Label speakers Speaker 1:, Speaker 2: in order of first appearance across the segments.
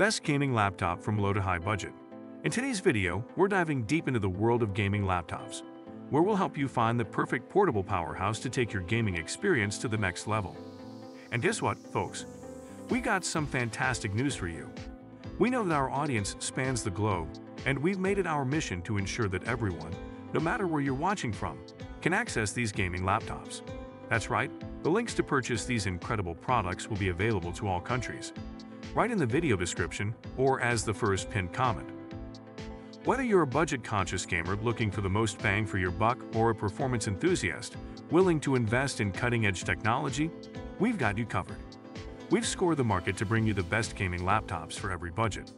Speaker 1: Best Gaming Laptop from Low to High Budget. In today's video, we're diving deep into the world of gaming laptops, where we'll help you find the perfect portable powerhouse to take your gaming experience to the next level. And guess what, folks? We got some fantastic news for you. We know that our audience spans the globe, and we've made it our mission to ensure that everyone, no matter where you're watching from, can access these gaming laptops. That's right, the links to purchase these incredible products will be available to all countries, right in the video description or as the first pinned comment. Whether you're a budget-conscious gamer looking for the most bang for your buck or a performance enthusiast willing to invest in cutting-edge technology, we've got you covered. We've scored the market to bring you the best gaming laptops for every budget,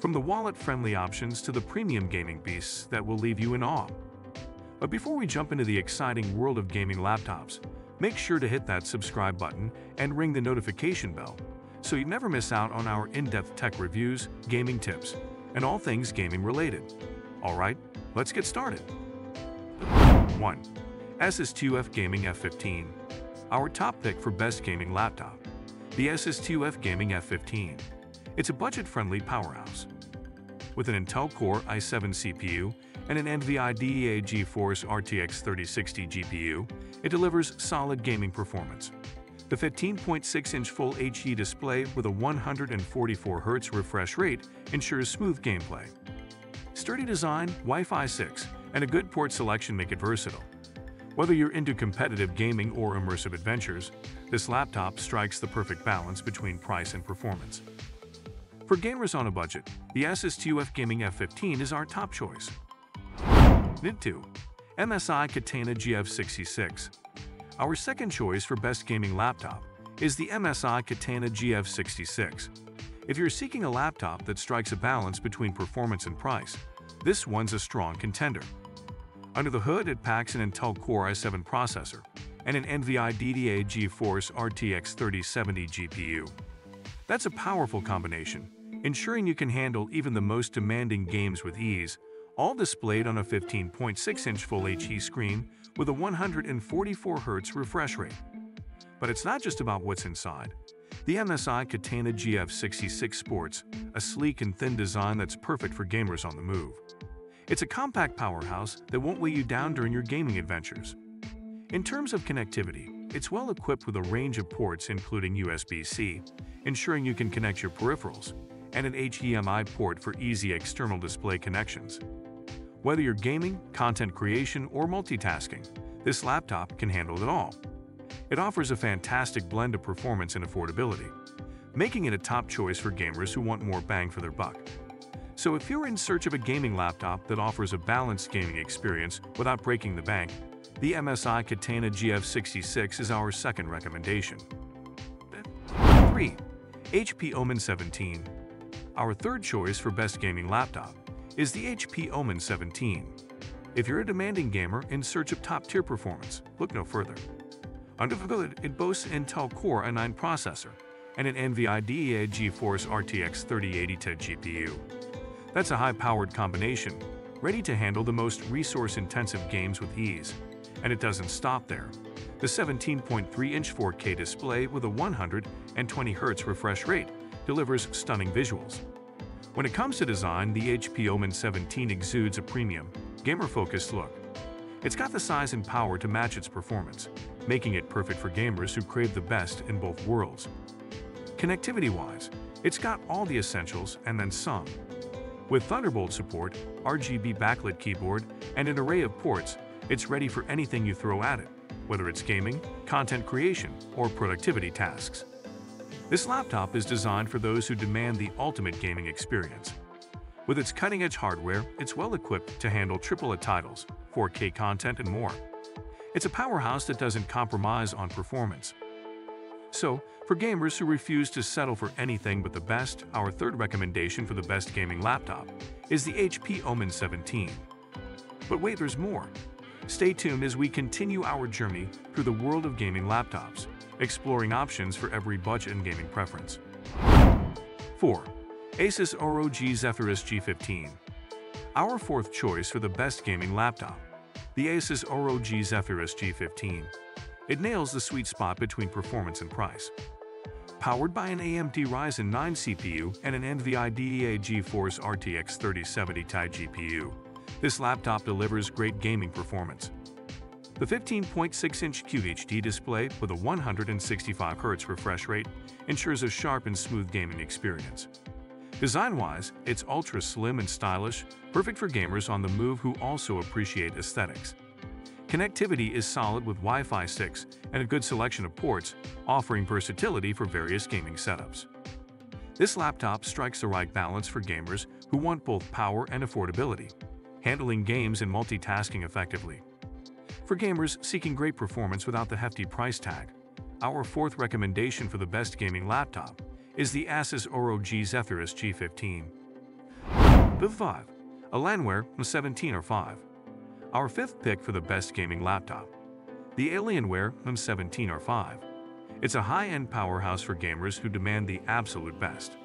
Speaker 1: from the wallet-friendly options to the premium gaming beasts that will leave you in awe. But before we jump into the exciting world of gaming laptops, Make sure to hit that subscribe button and ring the notification bell so you never miss out on our in-depth tech reviews, gaming tips, and all things gaming related. Alright, let's get started. 1. Asus TUF Gaming F15 Our top pick for best gaming laptop. The Asus TUF Gaming F15. It's a budget-friendly powerhouse. With an Intel Core i7 CPU and an NVIDIA GeForce RTX 3060 GPU, it delivers solid gaming performance. The 15.6-inch Full HD display with a 144Hz refresh rate ensures smooth gameplay. Sturdy design, Wi-Fi 6, and a good port selection make it versatile. Whether you're into competitive gaming or immersive adventures, this laptop strikes the perfect balance between price and performance. For gamers on a budget, the Asus TUF Gaming F15 is our top choice. NID2 MSI Katana GF66 Our second choice for best gaming laptop is the MSI Katana GF66. If you're seeking a laptop that strikes a balance between performance and price, this one's a strong contender. Under the hood, it packs an Intel Core i7 processor and an NVIDIA GeForce RTX 3070 GPU. That's a powerful combination, ensuring you can handle even the most demanding games with ease all displayed on a 15.6-inch Full HD screen with a 144Hz refresh rate. But it's not just about what's inside. The MSI Katana GF66 sports a sleek and thin design that's perfect for gamers on the move. It's a compact powerhouse that won't weigh you down during your gaming adventures. In terms of connectivity, it's well equipped with a range of ports including USB-C, ensuring you can connect your peripherals, and an HDMI port for easy external display connections. Whether you're gaming, content creation, or multitasking, this laptop can handle it all. It offers a fantastic blend of performance and affordability, making it a top choice for gamers who want more bang for their buck. So if you're in search of a gaming laptop that offers a balanced gaming experience without breaking the bank, the MSI Katana GF66 is our second recommendation. 3. HP Omen 17 Our third choice for best gaming laptop is the HP Omen 17. If you're a demanding gamer in search of top-tier performance, look no further. Under the hood, it boasts an Intel Core i9 processor and an NVIDIA GeForce RTX 3080 Ti GPU. That's a high-powered combination, ready to handle the most resource-intensive games with ease. And it doesn't stop there. The 17.3-inch 4K display with a 120Hz refresh rate delivers stunning visuals. When it comes to design, the HP Omen 17 exudes a premium, gamer-focused look. It's got the size and power to match its performance, making it perfect for gamers who crave the best in both worlds. Connectivity-wise, it's got all the essentials and then some. With Thunderbolt support, RGB backlit keyboard, and an array of ports, it's ready for anything you throw at it, whether it's gaming, content creation, or productivity tasks. This laptop is designed for those who demand the ultimate gaming experience. With its cutting-edge hardware, it's well equipped to handle AAA titles, 4K content, and more. It's a powerhouse that doesn't compromise on performance. So, for gamers who refuse to settle for anything but the best, our third recommendation for the best gaming laptop is the HP Omen 17. But wait, there's more. Stay tuned as we continue our journey through the world of gaming laptops exploring options for every budget and gaming preference. 4. Asus ROG Zephyrus G15 Our fourth choice for the best gaming laptop, the Asus ROG Zephyrus G15. It nails the sweet spot between performance and price. Powered by an AMD Ryzen 9 CPU and an NVIDIA GeForce RTX 3070 Ti GPU, this laptop delivers great gaming performance. The 15.6-inch QHD display with a 165Hz refresh rate ensures a sharp and smooth gaming experience. Design-wise, it's ultra slim and stylish, perfect for gamers on the move who also appreciate aesthetics. Connectivity is solid with Wi-Fi 6 and a good selection of ports, offering versatility for various gaming setups. This laptop strikes the right balance for gamers who want both power and affordability, handling games and multitasking effectively. For gamers seeking great performance without the hefty price tag, our fourth recommendation for the best gaming laptop is the Asus ROG Zephyrus G15. The 5. Alienware M17 R5. Our fifth pick for the best gaming laptop. The Alienware M17 R5. It's a high-end powerhouse for gamers who demand the absolute best.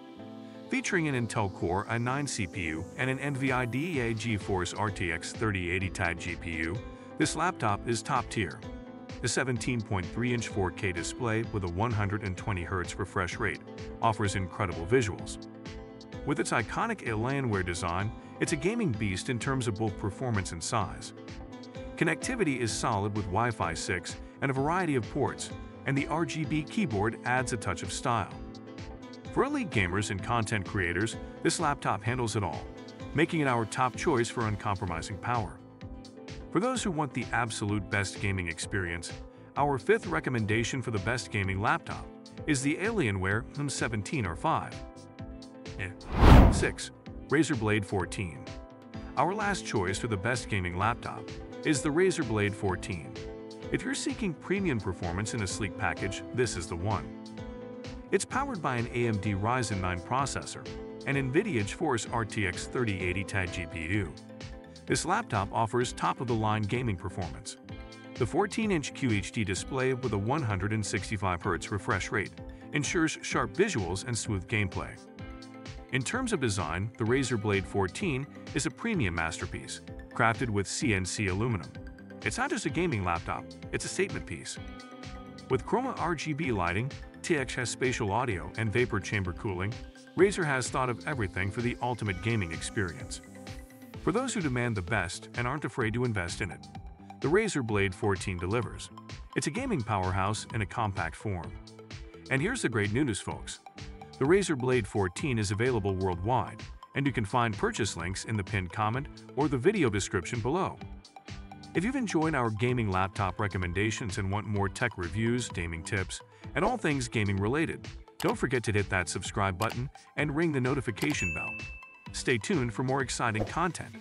Speaker 1: Featuring an Intel Core i9 CPU and an NVIDIA GeForce RTX 3080 Ti GPU, this laptop is top tier. The 17.3-inch 4K display with a 120Hz refresh rate offers incredible visuals. With its iconic Alienware design, it's a gaming beast in terms of both performance and size. Connectivity is solid with Wi-Fi 6 and a variety of ports, and the RGB keyboard adds a touch of style. For elite gamers and content creators, this laptop handles it all, making it our top choice for uncompromising power. For those who want the absolute best gaming experience, our fifth recommendation for the best gaming laptop is the Alienware M17 R5. 6. Razer Blade 14 Our last choice for the best gaming laptop is the Razer Blade 14. If you're seeking premium performance in a sleek package, this is the one. It's powered by an AMD Ryzen 9 processor and NVIDIA GeForce RTX 3080 Ti GPU. This laptop offers top-of-the-line gaming performance. The 14-inch QHD display with a 165Hz refresh rate ensures sharp visuals and smooth gameplay. In terms of design, the Razer Blade 14 is a premium masterpiece, crafted with CNC aluminum. It's not just a gaming laptop, it's a statement piece. With Chroma RGB lighting, THX spatial audio and vapor chamber cooling, Razer has thought of everything for the ultimate gaming experience. For those who demand the best and aren't afraid to invest in it, the Razer Blade 14 delivers. It's a gaming powerhouse in a compact form. And here's the great news, folks. The Razer Blade 14 is available worldwide, and you can find purchase links in the pinned comment or the video description below. If you've enjoyed our gaming laptop recommendations and want more tech reviews, gaming tips, and all things gaming related, don't forget to hit that subscribe button and ring the notification bell Stay tuned for more exciting content.